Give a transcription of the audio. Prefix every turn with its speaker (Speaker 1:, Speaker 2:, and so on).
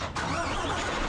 Speaker 1: ハハハハ